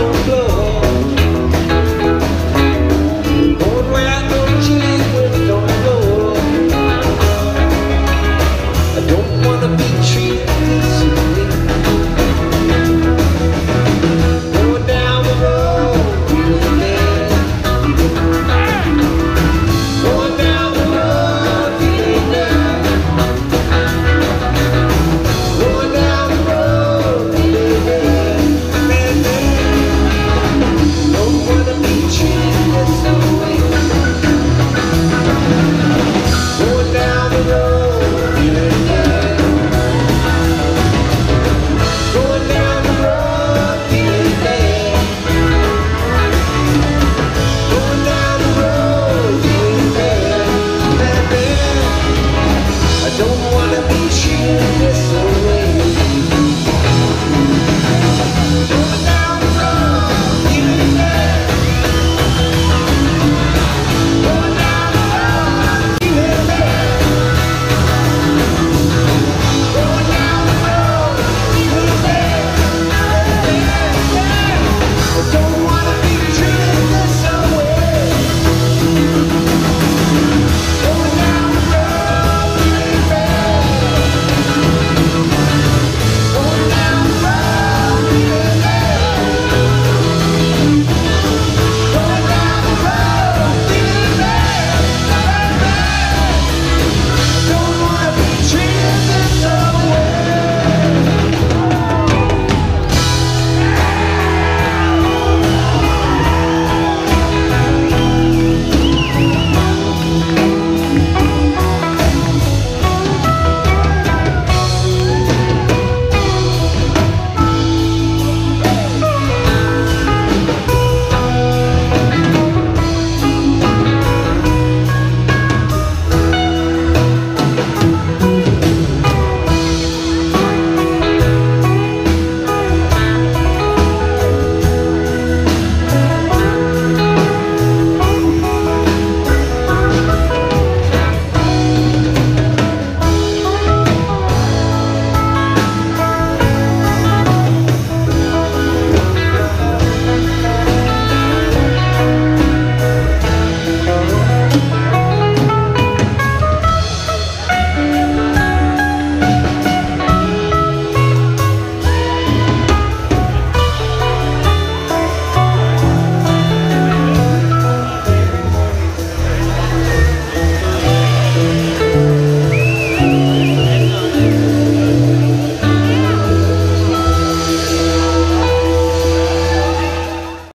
don't blow